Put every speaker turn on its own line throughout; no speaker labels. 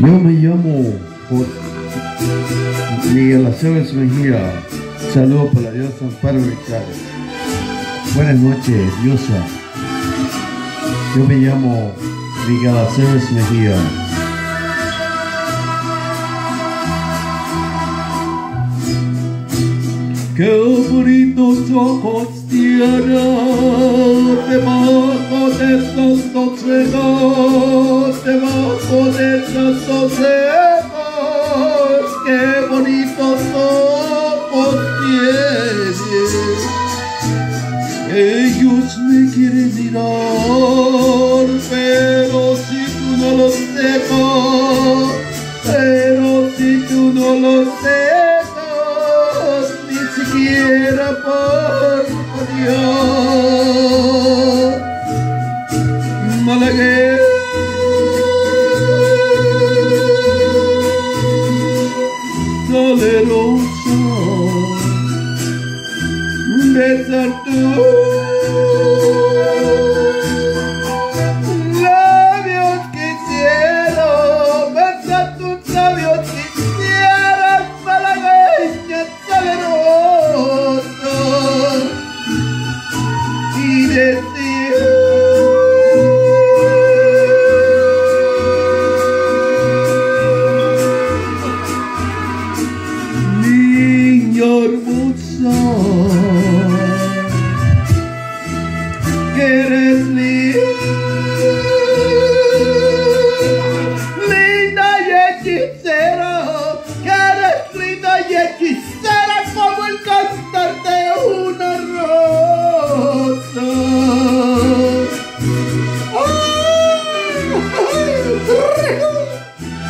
Yo me llamo Miguel Aceves Mejía. Saludos para la diosa Amparo Richard. Buenas noches, diosa. Yo me llamo Miguel Aceves Mejía. Qué bonitos ojos tiene debajo de esos dos debajo de esos dos It's a.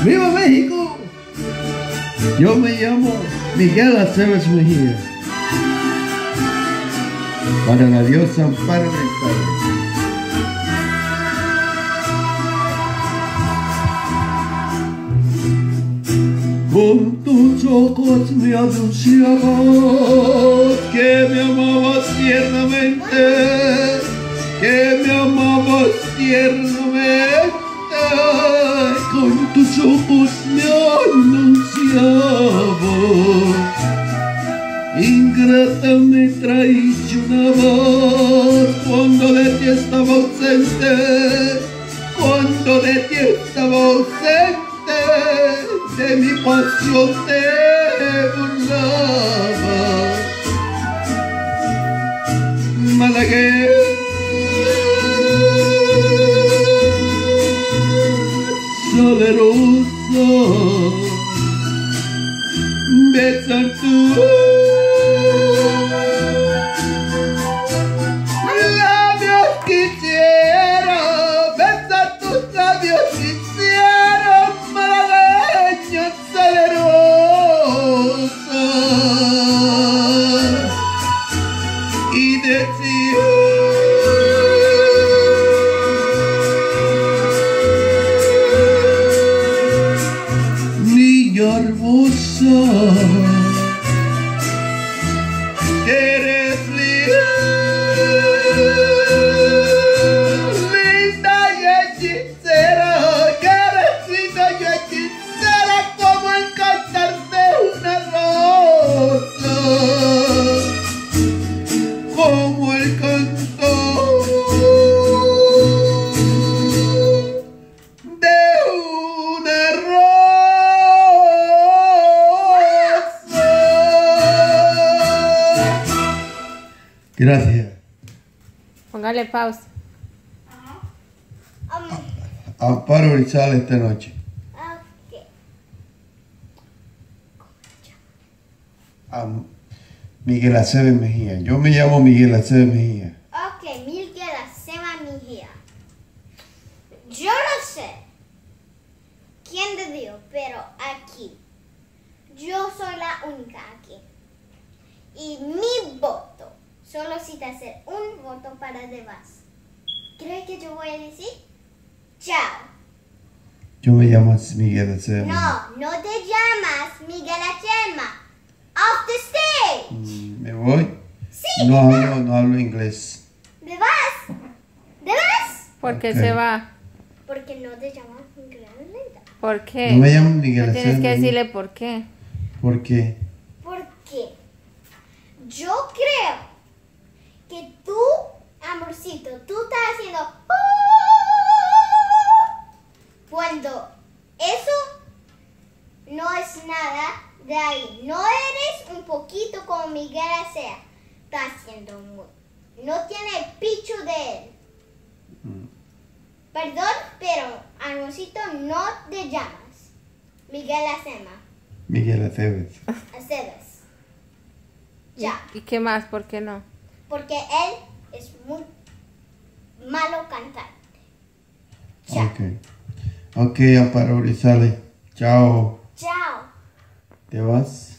¡Viva México! Yo me llamo Miguel Aceves Mejía. Para la diosa Amparo Rectal. Con tus ojos me anunciabas que me amabas tiernamente, que me amabas tiernamente. Tus ojos me anunciabas. Ingrata me traicionabas cuando de ti estaba ausente, cuando de ti estaba ausente, de mi pasión te burlabas. Malagueña, poderoso. Besan tus so Gracias.
Póngale pausa.
Amparo Rizal esta noche.
Ok.
a Miguel Aceves Mejía. Yo me llamo Miguel Aceves Mejía.
Ok, Miguel Acema Mejía. Yo no sé quién te dio, pero aquí. Yo soy la única aquí. Y mi voto solo necesita hacer un voto para demás. ¿Crees que yo voy a decir? Chao.
Yo me llamo Miguel Mejía.
No, no te llamas Miguel Acema. Off the stage.
Mm, ¿Me voy?
Sí,
No hablo, no hablo inglés.
¿De vas? ¿De vas?
Porque
Ok.
se va.
Porque no te llamas Miguel.
¿Por qué?
No me llamo Miguel
No tienes que decirle por qué.
¿Por qué?
Porque yo creo que tú, amorcito, tú estás haciendo cuando eso no es nada de ahí. No eres un poquito como Miguel sea. Está haciendo muy. No tiene el picho de él. Perdón, pero amorcito no te llamas Miguel Acema.
Miguel Aceves.
Aceves. Ya.
¿Y qué más? ¿Por qué no?
Porque él es muy malo cantante. Ya.
Ok. Ok, Amparo Grisales. Chao.
Chao.
¿Te vas?